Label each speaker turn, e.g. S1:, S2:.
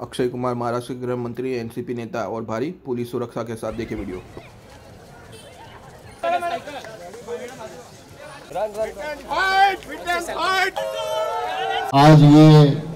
S1: अक्षय कुमार महाराष्ट्र के गृह मंत्री, एनसीपी नेता और भारी पुलिस सुरक्षा के साथ देखे वीडियो।
S2: आज ये